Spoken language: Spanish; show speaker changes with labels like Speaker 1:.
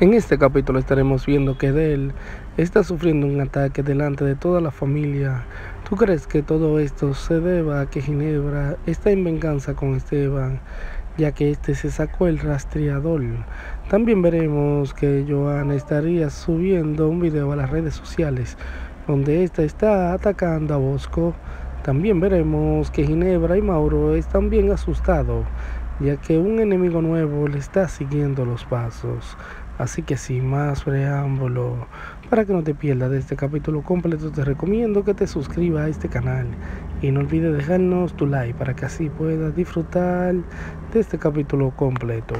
Speaker 1: En este capítulo estaremos viendo que Del está sufriendo un ataque delante de toda la familia. ¿Tú crees que todo esto se deba a que Ginebra está en venganza con Esteban, ya que este se sacó el rastreador? También veremos que Joana estaría subiendo un video a las redes sociales donde ésta está atacando a Bosco. También veremos que Ginebra y Mauro están bien asustados, ya que un enemigo nuevo le está siguiendo los pasos. Así que sin más preámbulo, para que no te pierdas de este capítulo completo, te recomiendo que te suscribas a este canal y no olvides dejarnos tu like para que así puedas disfrutar de este capítulo completo.